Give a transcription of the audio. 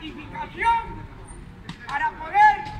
ratificación para poder